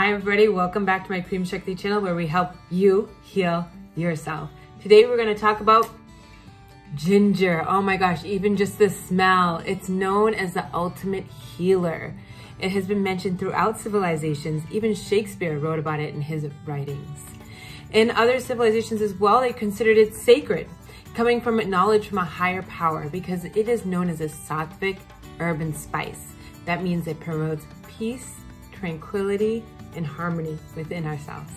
Hi everybody, welcome back to my Kreem Shakti channel where we help you heal yourself. Today we're gonna talk about ginger. Oh my gosh, even just the smell. It's known as the ultimate healer. It has been mentioned throughout civilizations. Even Shakespeare wrote about it in his writings. In other civilizations as well, they considered it sacred, coming from knowledge from a higher power because it is known as a sattvic urban spice. That means it promotes peace, tranquility, and harmony within ourselves.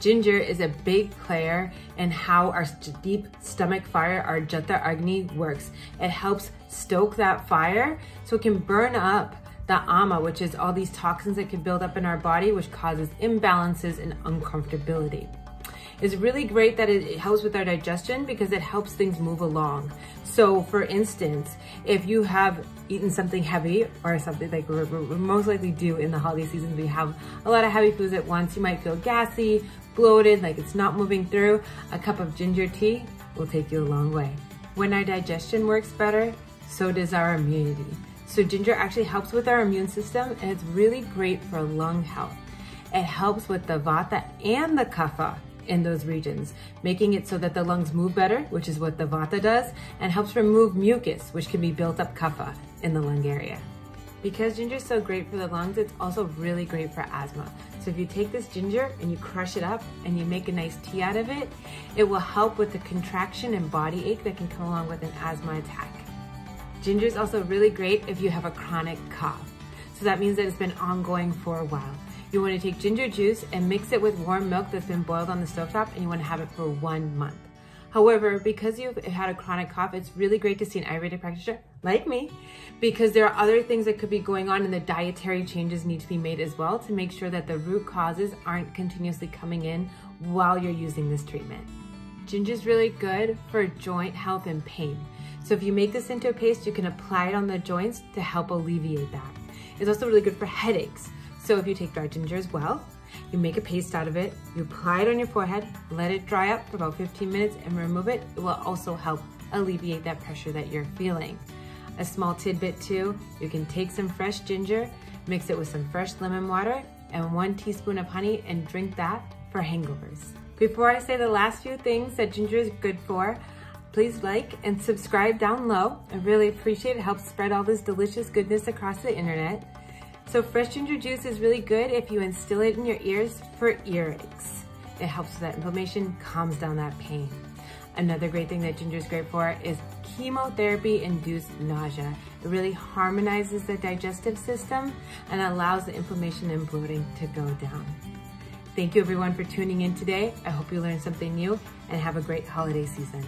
Ginger is a big player in how our deep stomach fire, our Jathara Agni works. It helps stoke that fire so it can burn up the ama, which is all these toxins that can build up in our body, which causes imbalances and uncomfortability. It's really great that it helps with our digestion because it helps things move along. So for instance, if you have eaten something heavy or something like we most likely do in the holiday season, we have a lot of heavy foods at once, you might feel gassy, bloated, like it's not moving through, a cup of ginger tea will take you a long way. When our digestion works better, so does our immunity. So ginger actually helps with our immune system and it's really great for lung health. It helps with the vata and the kapha in those regions, making it so that the lungs move better, which is what the vata does, and helps remove mucus, which can be built up kapha in the lung area. Because ginger is so great for the lungs, it's also really great for asthma. So if you take this ginger and you crush it up and you make a nice tea out of it, it will help with the contraction and body ache that can come along with an asthma attack. Ginger is also really great if you have a chronic cough. So that means that it's been ongoing for a while. You want to take ginger juice and mix it with warm milk that's been boiled on the stovetop and you want to have it for one month. However, because you've had a chronic cough, it's really great to see an Ayurvedic practitioner like me because there are other things that could be going on and the dietary changes need to be made as well to make sure that the root causes aren't continuously coming in while you're using this treatment. Ginger is really good for joint health and pain. So if you make this into a paste, you can apply it on the joints to help alleviate that. It's also really good for headaches. So if you take dry ginger as well, you make a paste out of it, you apply it on your forehead, let it dry up for about 15 minutes and remove it. It will also help alleviate that pressure that you're feeling. A small tidbit too, you can take some fresh ginger, mix it with some fresh lemon water and one teaspoon of honey and drink that for hangovers. Before I say the last few things that ginger is good for, please like and subscribe down low. I really appreciate it. it helps spread all this delicious goodness across the internet. So fresh ginger juice is really good if you instill it in your ears for earaches. It helps with that inflammation, calms down that pain. Another great thing that ginger is great for is chemotherapy-induced nausea. It really harmonizes the digestive system and allows the inflammation and bloating to go down. Thank you everyone for tuning in today. I hope you learned something new and have a great holiday season.